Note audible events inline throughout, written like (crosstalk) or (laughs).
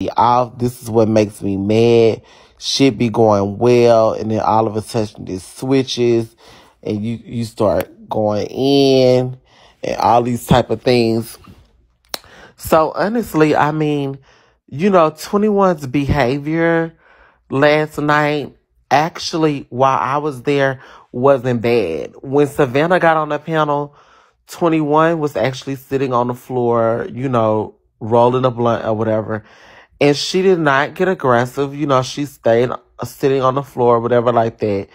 This is what makes me mad. Shit be going well, and then all of a sudden it switches, and you you start going in, and all these type of things. So honestly, I mean, you know, 21's behavior last night actually while I was there wasn't bad. When Savannah got on the panel, 21 was actually sitting on the floor, you know, rolling a blunt or whatever. And she did not get aggressive. You know, she stayed sitting on the floor, whatever like that.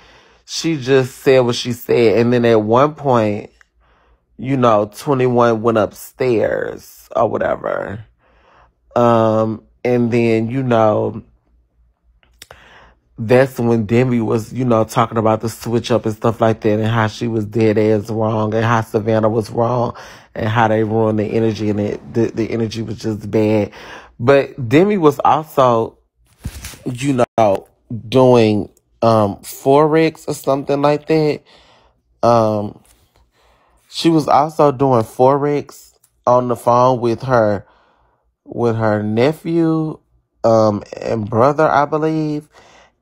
She just said what she said. And then at one point, you know, 21 went upstairs or whatever. Um, and then, you know, that's when Demi was, you know, talking about the switch up and stuff like that and how she was dead as wrong and how Savannah was wrong and how they ruined the energy and it, the, the energy was just bad. But Demi was also, you know, doing, um, Forex or something like that. Um, she was also doing Forex on the phone with her, with her nephew, um, and brother, I believe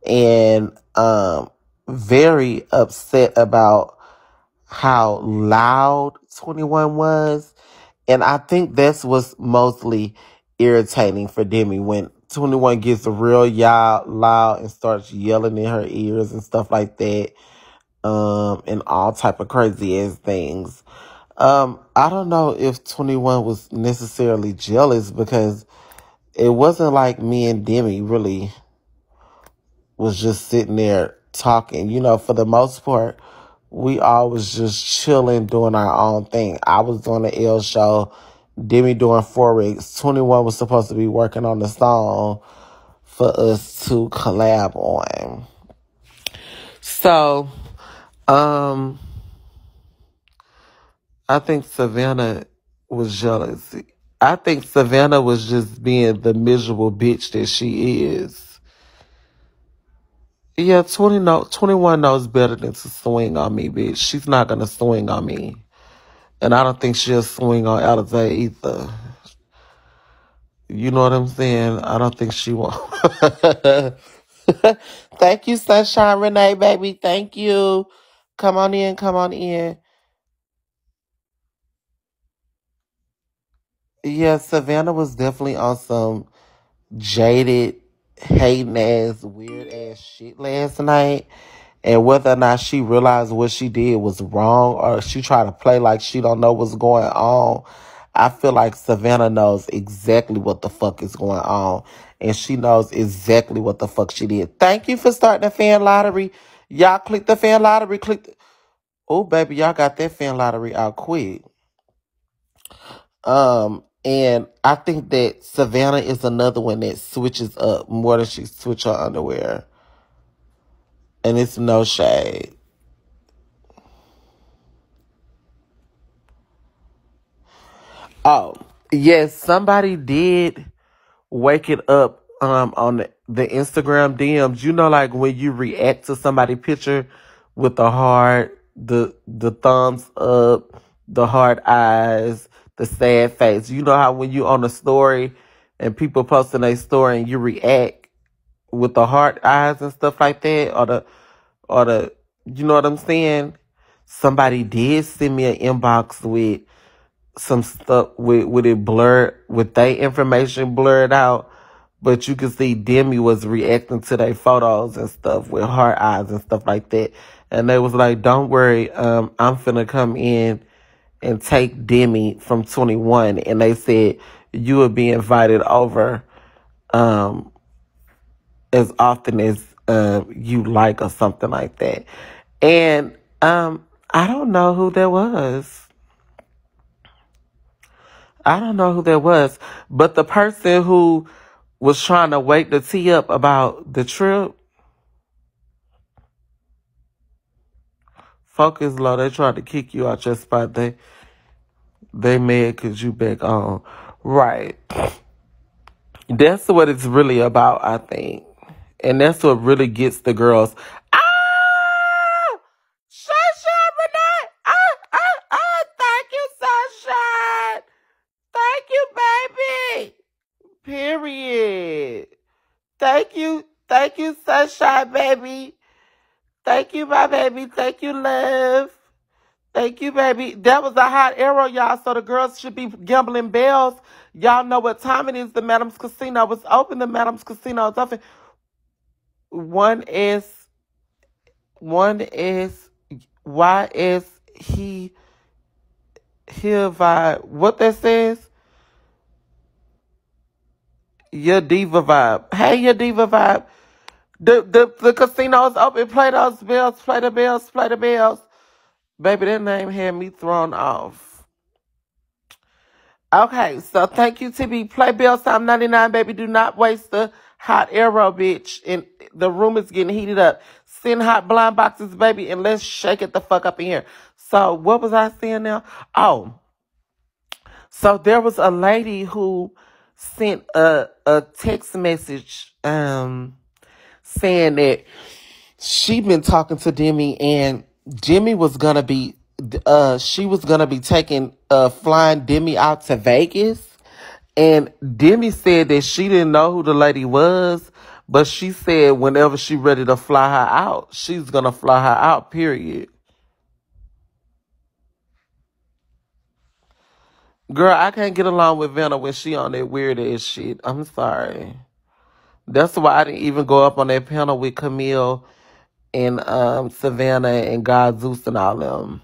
and um very upset about how loud 21 was. And I think that's what's mostly irritating for Demi when 21 gets real y'all loud and starts yelling in her ears and stuff like that. Um, and all type of crazy ass things. Um, I don't know if 21 was necessarily jealous because it wasn't like me and Demi really was just sitting there talking. You know, for the most part, we all was just chilling, doing our own thing. I was doing the L show, Demi doing Forex. 21 was supposed to be working on the song for us to collab on. So, um, I think Savannah was jealous. I think Savannah was just being the miserable bitch that she is. Yeah, 20 no, 21 knows better than to swing on me, bitch. She's not going to swing on me. And I don't think she'll swing on Alizé either. You know what I'm saying? I don't think she won't. (laughs) Thank you, Sunshine Renee, baby. Thank you. Come on in, come on in. Yeah, Savannah was definitely on some jaded, hating ass, weird ass shit last night. And whether or not she realized what she did was wrong or she tried to play like she don't know what's going on, I feel like Savannah knows exactly what the fuck is going on. And she knows exactly what the fuck she did. Thank you for starting the fan lottery. Y'all click the fan lottery. Click the... Oh, baby, y'all got that fan lottery out quick. Um, and I think that Savannah is another one that switches up more than she switch her underwear. And it's no shade. Oh, yes, somebody did wake it up um on the, Instagram DMs. You know, like when you react to somebody picture with the heart, the the thumbs up, the hard eyes, the sad face. You know how when you on a story and people posting a story and you react with the heart eyes and stuff like that, or the or the you know what I'm saying? Somebody did send me an inbox with some stuff with with it blurred with their information blurred out. But you can see Demi was reacting to their photos and stuff with heart eyes and stuff like that. And they was like, Don't worry, um, I'm finna come in and take Demi from 21. And they said you would be invited over um, as often as uh, you like or something like that. And um, I don't know who that was. I don't know who that was, but the person who was trying to wake the tea up about the trip, focus low. They tried to kick you out your spot. They they mad because you back on. Right. That's what it's really about, I think. And that's what really gets the girls. Ah! Sunshine Renee! Ah, ah, ah! Thank you, Sunshine! Thank you, baby! Period. Thank you. Thank you, sunshine baby. Thank you, my baby. Thank you, love. Thank you, baby. That was a hot arrow, y'all. So the girls should be gambling bells. Y'all know what time it is. The Madam's Casino was open. The Madam's Casino is open. One is, one is, why is he here vibe? What that says? Your diva vibe. Hey, your diva vibe. The the the casino is open. Play those bells. Play the bells. Play the bells. Baby, that name had me thrown off. Okay, so thank you, TB. Play bells time 99, baby. Do not waste the hot arrow, bitch. And the room is getting heated up. Send hot blind boxes, baby, and let's shake it the fuck up in here. So what was I saying now? Oh, so there was a lady who sent a a text message um saying that she'd been talking to Demi and Demi was gonna be uh she was gonna be taking uh flying Demi out to Vegas and Demi said that she didn't know who the lady was, but she said whenever she ready to fly her out, she's gonna fly her out, period. Girl, I can't get along with Vanna when she on that weird ass shit. I'm sorry. That's why I didn't even go up on that panel with Camille and um, Savannah and God Zeus and all them.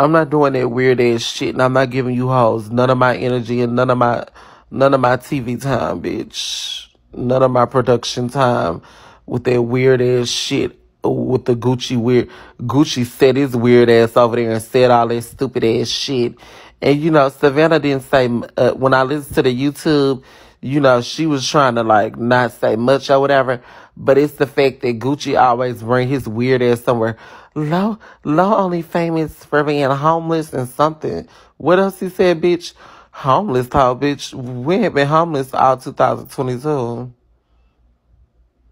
I'm not doing that weird ass shit, and I'm not giving you hoes none of my energy and none of my none of my TV time, bitch. None of my production time with that weird ass shit with the Gucci weird Gucci said his weird ass over there and said all that stupid ass shit. And you know, Savannah didn't say uh, when I listened to the YouTube, you know, she was trying to like not say much or whatever. But it's the fact that Gucci always bring his weird ass somewhere. Low, low only famous for being homeless and something. What else he said, bitch? Homeless, tall bitch. We ain't been homeless all 2022.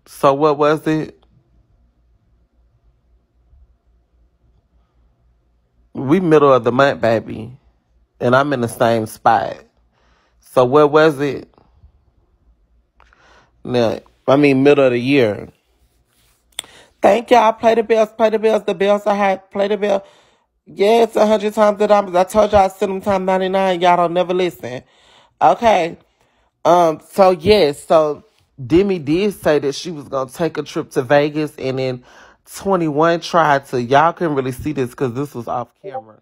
So what was it? We middle of the month, baby. And I'm in the same spot. So what was it? Now, I mean, middle of the year. Thank y'all. Play the bells. Play the bells. The bells are hot. Play the bell. Yes, a hundred times the diamonds. I told y'all I sent them time ninety nine. Y'all don't never listen. Okay. Um. So yes. So Demi did say that she was gonna take a trip to Vegas, and then Twenty One tried to. Y'all couldn't really see this because this was off camera.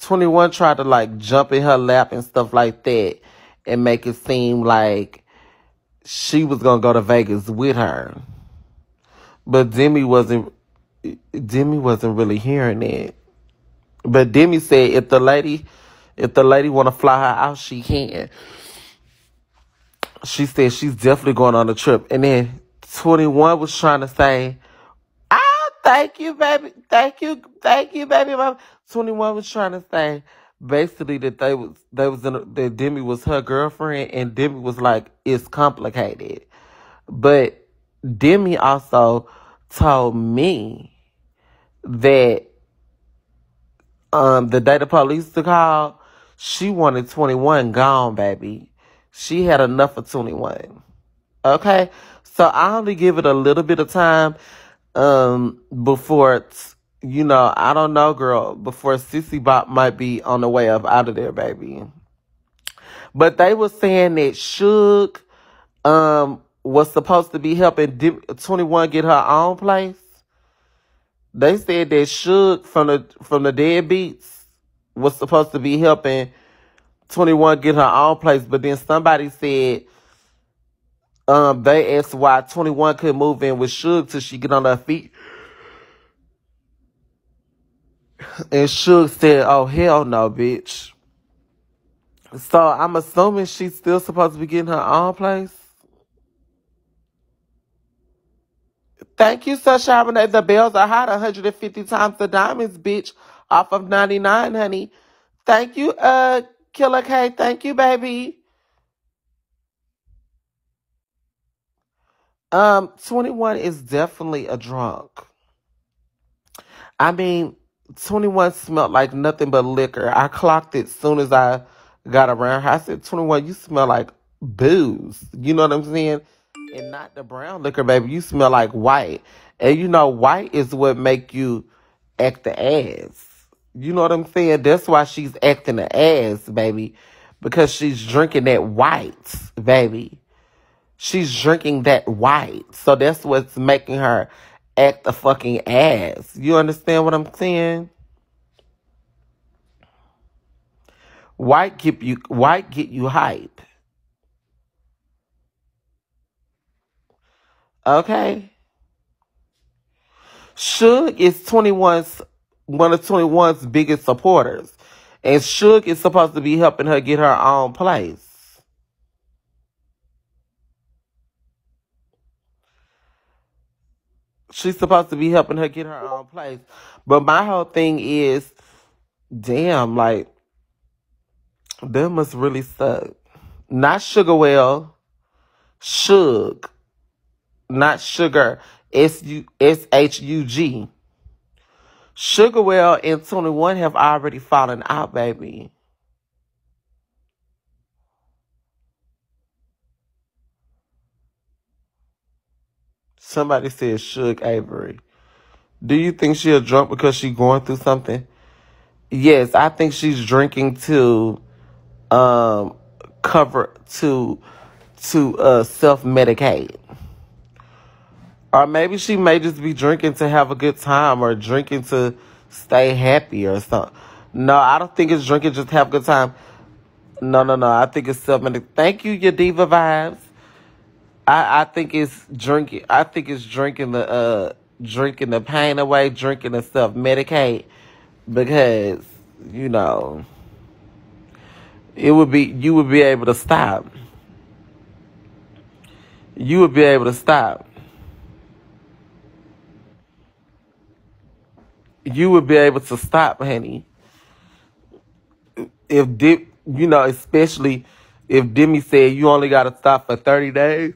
Twenty One tried to like jump in her lap and stuff like that, and make it seem like she was gonna go to Vegas with her. But Demi wasn't Demi wasn't really hearing it. But Demi said if the lady if the lady wanna fly her out, she can. She said she's definitely going on a trip. And then 21 was trying to say, Oh, thank you, baby. Thank you, thank you, baby. 21 was trying to say basically that they was they was in a, that Demi was her girlfriend and Demi was like it's complicated. But Demi also told me that um the day the police to call, she wanted 21 gone, baby. She had enough of 21. Okay? So I only give it a little bit of time um before it's you know, I don't know, girl, before Sissy Bop might be on the way up out of there, baby. But they were saying that Suge um was supposed to be helping 21 get her own place. They said that Suge from the from the deadbeats was supposed to be helping 21 get her own place, but then somebody said um they asked why 21 couldn't move in with Suge till she get on her feet. And Suge said, Oh hell no, bitch. So I'm assuming she's still supposed to be getting her own place. Thank you, Sunshine Renee. The bells are hot 150 times the diamonds, bitch. Off of 99, honey. Thank you, uh, Killer K. Thank you, baby. Um, 21 is definitely a drunk. I mean, 21 smelled like nothing but liquor. I clocked it soon as I got around her. I said, 21, you smell like booze. You know what I'm saying? And not the brown liquor, baby. You smell like white, and you know white is what make you act the ass. You know what I'm saying? That's why she's acting the ass, baby, because she's drinking that white, baby. She's drinking that white, so that's what's making her act the fucking ass. You understand what I'm saying? White get you white get you hype. Okay? Suge is 21's one of 21's biggest supporters. And Suge is supposed to be helping her get her own place. She's supposed to be helping her get her own place. But my whole thing is, damn, like, that must really suck. Not Sugar Well, Suge. Not Sugar. S U S H U G. Sugarwell and 21 have already fallen out, baby. Somebody said Suge Avery. Do you think she a drunk because she going through something? Yes, I think she's drinking to um cover to to uh self medicate. Or maybe she may just be drinking to have a good time or drinking to stay happy or something. No, I don't think it's drinking just have a good time. No, no, no. I think it's medicate. Thank you, your diva vibes. I, I think it's drinking. I think it's drinking the uh drinking the pain away, drinking the self medicate because you know it would be you would be able to stop. You would be able to stop. You would be able to stop, honey. If Dip, you know, especially if Demi said you only got to stop for thirty days,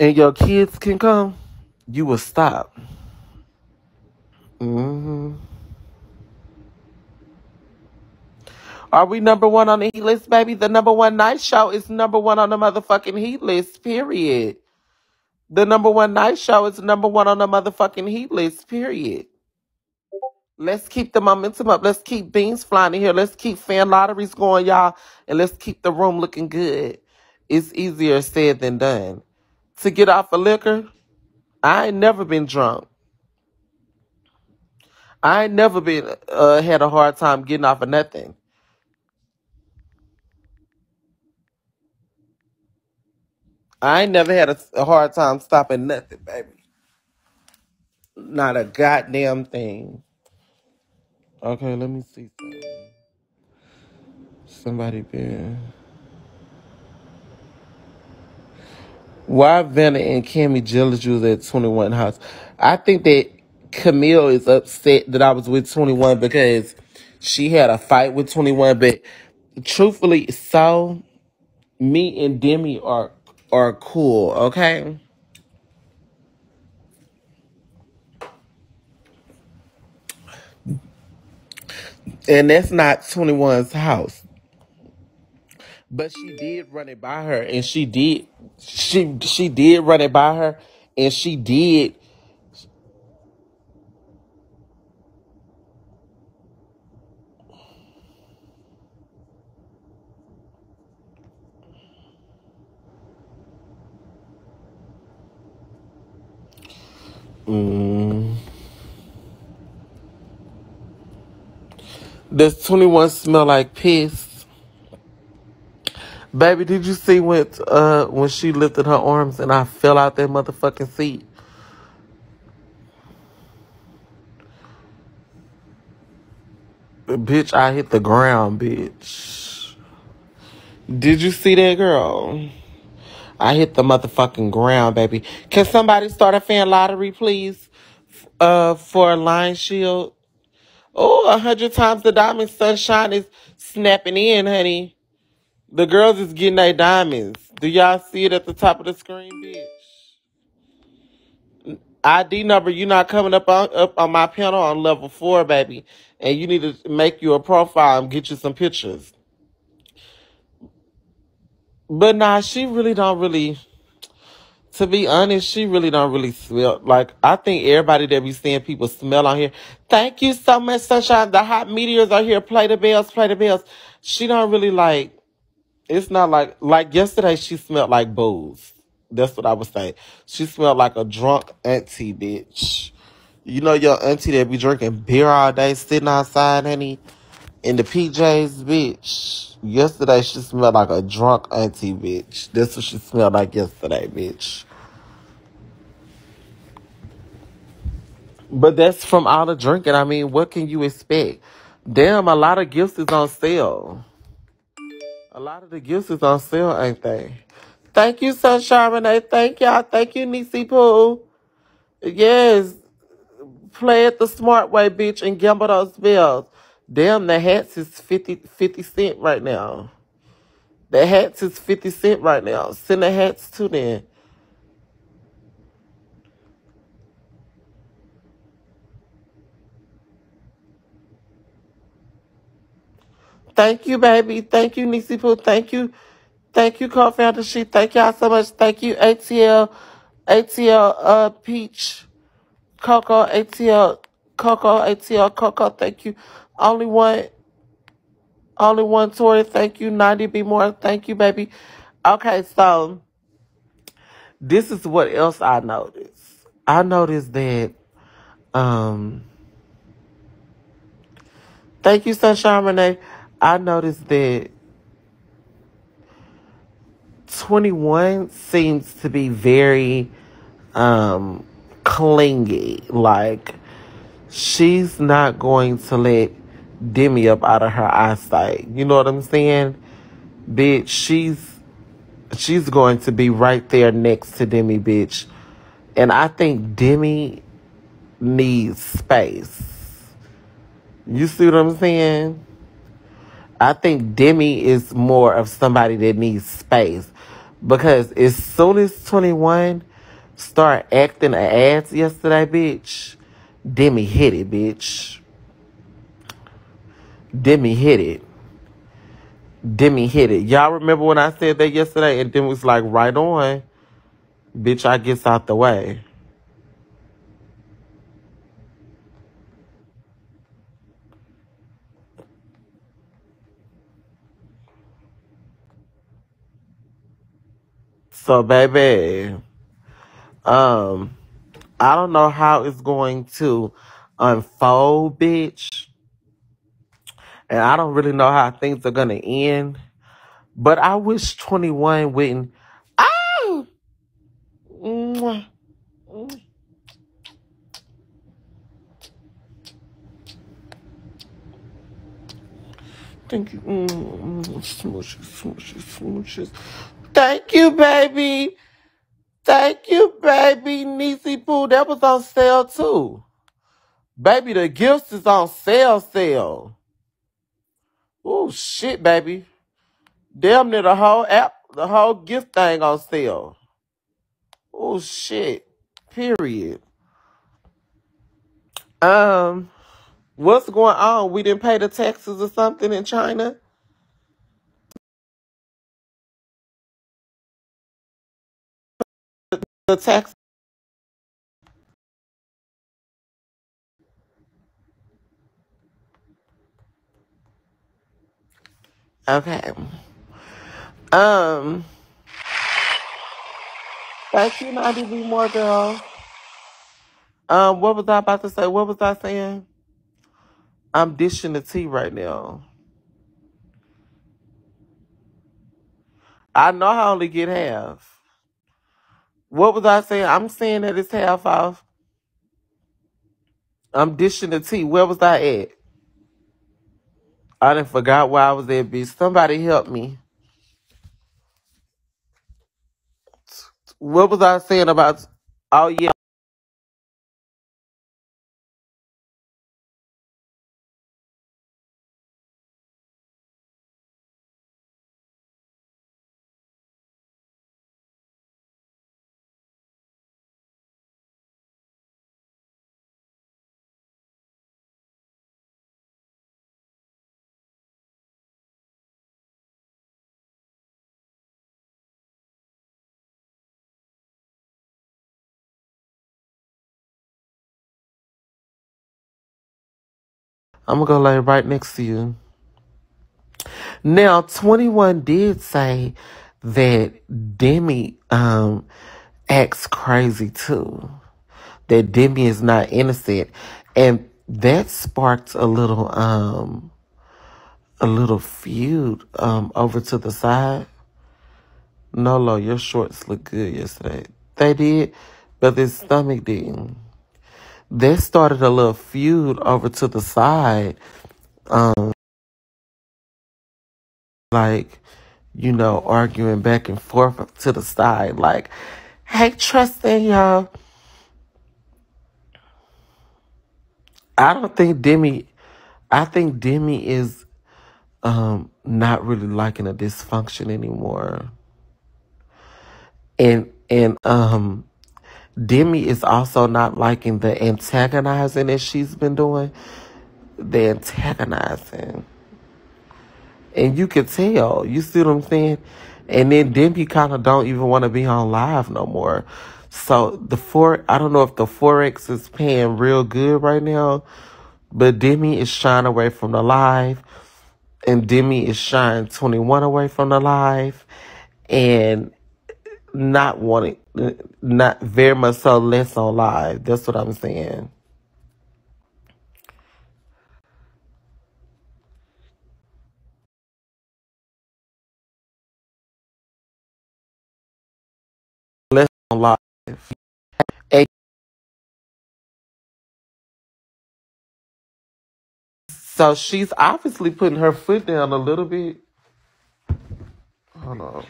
and your kids can come, you will stop. hmm Are we number one on the heat list, baby? The number one night show is number one on the motherfucking heat list, period. The number one night show is number one on the motherfucking heat list, period. Let's keep the momentum up. Let's keep beans flying in here. Let's keep fan lotteries going, y'all. And let's keep the room looking good. It's easier said than done. To get off of liquor, I ain't never been drunk. I ain't never been uh, had a hard time getting off of nothing. I ain't never had a, a hard time stopping nothing, baby. Not a goddamn thing. Okay, let me see. Somebody been. Why Vanna and Cammy jealous you at 21 House? I think that Camille is upset that I was with 21 because she had a fight with 21. But truthfully, so me and Demi are are cool, okay? And that's not 21's house. But she did run it by her and she did she she did run it by her and she did mm, does 21 smell like piss? Baby, did you see when uh when she lifted her arms and I fell out that motherfucking seat? Bitch, I hit the ground, bitch. Did you see that girl? I hit the motherfucking ground, baby. Can somebody start a fan lottery, please? Uh, for a line shield. Oh, a hundred times the diamond sunshine is snapping in, honey. The girls is getting their diamonds. Do y'all see it at the top of the screen, bitch? ID number, you're not coming up on up on my panel on level four, baby. And you need to make you a profile and get you some pictures. But nah, she really don't really. To be honest, she really don't really smell. Like I think everybody that be seeing people smell on here. Thank you so much, sunshine. The hot meteors are here. Play the bells. Play the bells. She don't really like. It's not like like yesterday. She smelled like booze. That's what I would say. She smelled like a drunk auntie, bitch. You know your auntie that be drinking beer all day, sitting outside, honey, in the PJs, bitch. Yesterday she smelled like a drunk auntie, bitch. That's what she smelled like yesterday, bitch. But that's from all the drinking. I mean, what can you expect? Damn, a lot of gifts is on sale. A lot of the gifts is on sale, ain't they? Thank you, Sunshine Renee. Thank y'all. Thank you, Nisi Pooh. Yes, play it the smart way, bitch, and gamble those bills. Damn, the hats is 50, 50 cent right now. The hats is 50 cent right now. Send the hats to them. Thank you, baby. Thank you, Nisi Pooh. Thank you. Thank you, co-founder She. Thank y'all so much. Thank you, ATL, ATL, uh, Peach, Coco, ATL, Coco, ATL, Coco. Thank you. Only one, only one Tori. Thank you. 90 be more. Thank you, baby. Okay, so this is what else I noticed. I noticed that, um, thank you, Sunshine Renee. I noticed that 21 seems to be very um clingy like she's not going to let demi up out of her eyesight. You know what i'm saying? Bitch she's she's going to be right there next to demi bitch. And i think demi needs space. You see what i'm saying? I think Demi is more of somebody that needs space. Because as soon as 21 start acting a ass yesterday, bitch, Demi hit it, bitch. Demi hit it. Demi hit it. Y'all remember when I said that yesterday and Demi was like, right on, bitch, I gets out the way. So, baby, um, I don't know how it's going to unfold, bitch. And I don't really know how things are going to end. But I wish 21 wouldn't. Oh! Thank you. Mm, mm, Smooshes, smooshes, smooshes. Thank you, baby. Thank you, baby. Nisi Poo. That was on sale, too. Baby, the gifts is on sale, sale. Oh, shit, baby. Damn near the whole app, the whole gift thing on sale. Oh, shit. Period. Um, what's going on? We didn't pay the taxes or something in China? The tax. Okay. Um, thank you, Naughty Be More Girl. Um, what was I about to say? What was I saying? I'm dishing the tea right now. I know I only get half. What was I saying? I'm saying that it's half off. I'm dishing the tea. Where was I at? I didn't forgot why I was at, bitch. Somebody help me. What was I saying about? Oh yeah. I'm gonna go lay right next to you. Now, 21 did say that Demi um acts crazy too. That Demi is not innocent. And that sparked a little um a little feud um over to the side. Nolo, your shorts look good yesterday. They did, but their stomach didn't. They started a little feud over to the side, um, like, you know, arguing back and forth to the side, like, hey, trusting y'all. I don't think Demi, I think Demi is um not really liking a dysfunction anymore. And and um Demi is also not liking the antagonizing that she's been doing. The antagonizing. And you can tell. You see what I'm saying? And then Demi kind of don't even want to be on live no more. So the four, I don't know if the forex is paying real good right now, but Demi is shying away from the live, and Demi is shying 21 away from the live, and not wanting, not very much so less on live. That's what I'm saying. Less on live. So she's obviously putting her foot down a little bit. Hold on.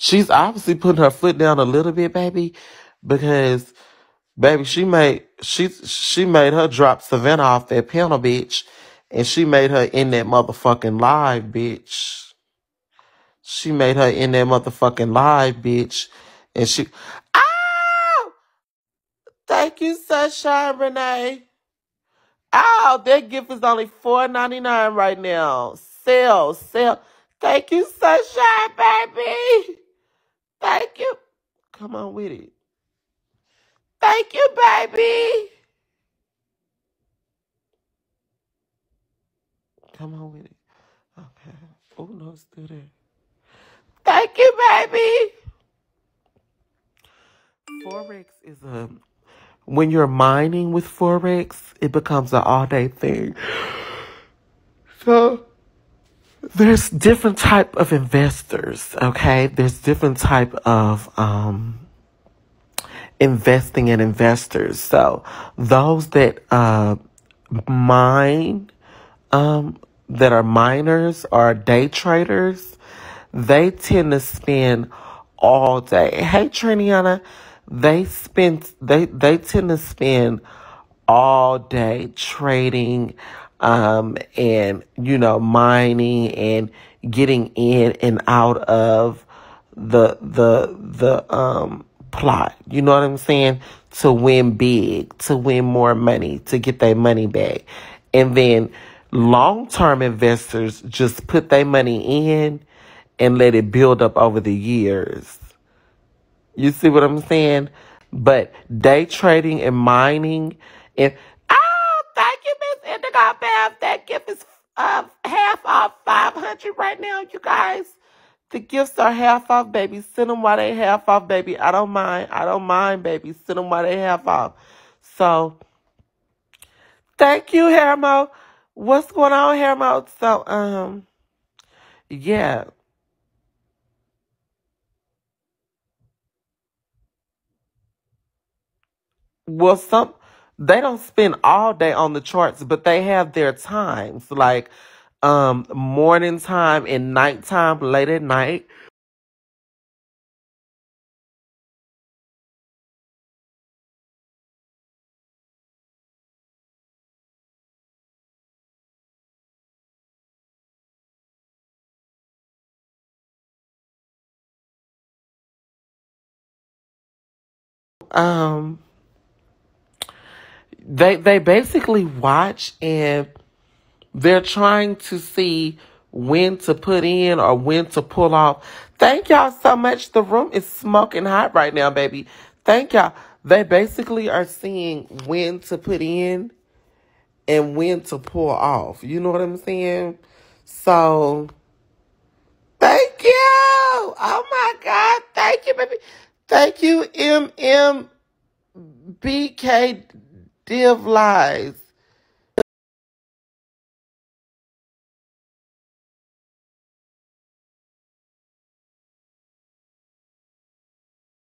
She's obviously putting her foot down a little bit, baby, because baby, she made she she made her drop Savannah off that panel, bitch, and she made her in that motherfucking live, bitch. She made her in that motherfucking live, bitch, and she. Oh, thank you, Sunshine Renee. Oh, that gift is only four ninety nine right now. Sell, sell. Thank you, Sunshine, baby. Thank you. Come on with it. Thank you, baby. Come on with it. Okay. Oh no, it's still there. Thank you, baby. Forex is a when you're mining with Forex, it becomes an all day thing. So there's different type of investors, okay? There's different type of um investing in investors. So those that uh mine um that are miners or day traders, they tend to spend all day. Hey Triniana, they spend they they tend to spend all day trading um and you know mining and getting in and out of the the the um plot. You know what I'm saying? To win big, to win more money, to get their money back. And then long term investors just put their money in and let it build up over the years. You see what I'm saying? But day trading and mining and Indigo Bath. That gift is uh, half off 500 right now, you guys. The gifts are half off, baby. Send them while they half off, baby. I don't mind. I don't mind, baby. Send them while they half off. So thank you, Hermo. What's going on, Hermo? So um, yeah. Well, some they don't spend all day on the charts, but they have their times, like um morning time and nighttime, late at night. Um, they they basically watch and they're trying to see when to put in or when to pull off. Thank y'all so much. The room is smoking hot right now, baby. Thank y'all. They basically are seeing when to put in and when to pull off. You know what I'm saying? So thank you. Oh my God. Thank you, baby. Thank you, MMBK Div Lies.